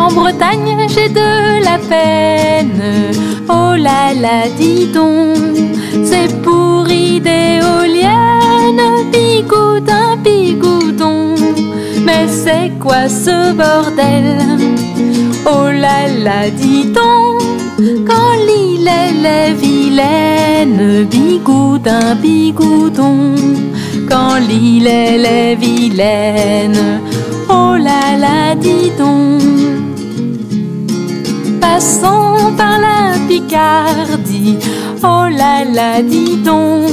En Bretagne, j'ai de la peine. Oh là là, dis donc, c'est pourri d'éoliennes, bigoudin, bigoudon. Mais c'est quoi ce bordel? Oh là là, dis donc, quand l'île est vilaine, bigoudin, bigoudon. Quand l'île est vilaine, oh là là, dis donc. Passons par la Picardie, oh là là, dis donc.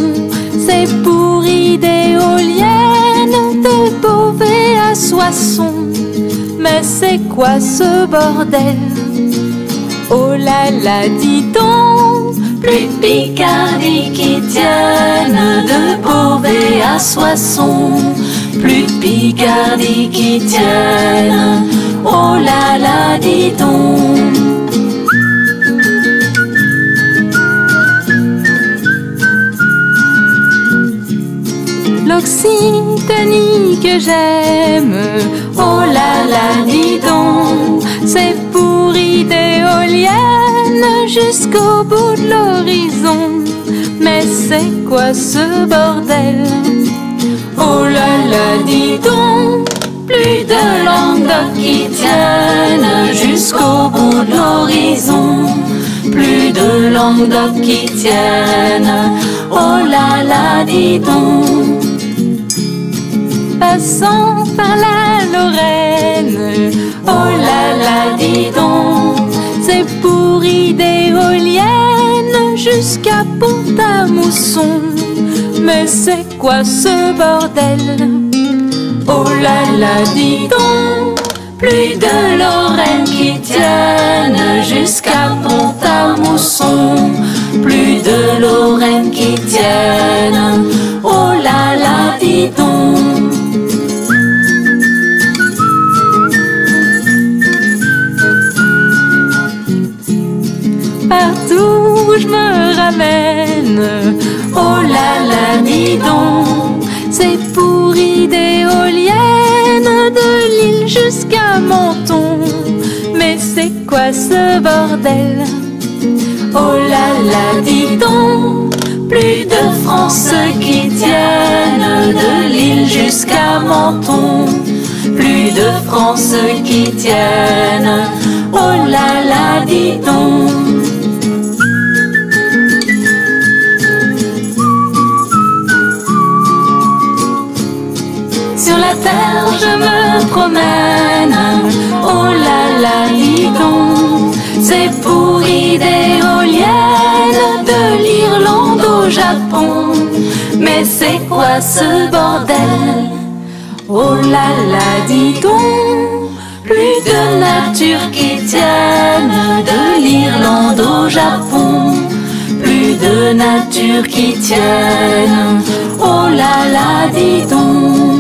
C'est pourri d'éoliennes, de Beauvais à Soissons. Mais c'est quoi ce bordel? Oh là là, dis donc Plus Picardie qui tienne De Beauvais à Soissons Plus Picardie qui tienne L'Occitanie que j'aime, oh là là, dis donc, c'est pourri d'éoliennes jusqu'au bout de l'horizon. Mais c'est quoi ce bordel? Oh là là, dis donc, plus de Languedoc qui tiennent jusqu'au bout de l'horizon. Plus de Languedoc qui tiennent, oh là là, dis donc passant par la Lorraine. Oh là là, dis donc, c'est pourri d'éoliennes jusqu'à Pont-à-Mousson. Mais c'est quoi ce bordel? Oh là là, dis donc, plus de Lorraine qui tiennent jusqu'à Pont-à-Mousson. Partout où je me ramène. Oh là là, dis donc, c'est pourri d'éoliennes de l'île jusqu'à Menton. Mais c'est quoi ce bordel? Oh là là, dis donc, plus de France qui tiennent de l'île jusqu'à Menton. Plus de France qui tiennent, oh là là, dis donc. La terre je me promène, oh là là, dis donc, c'est pourri d'éoliennes de l'Irlande au Japon. Mais c'est quoi ce bordel? Oh là là, dis donc, plus de nature qui tienne de l'Irlande au Japon. Plus de nature qui tienne, oh là là, dis donc.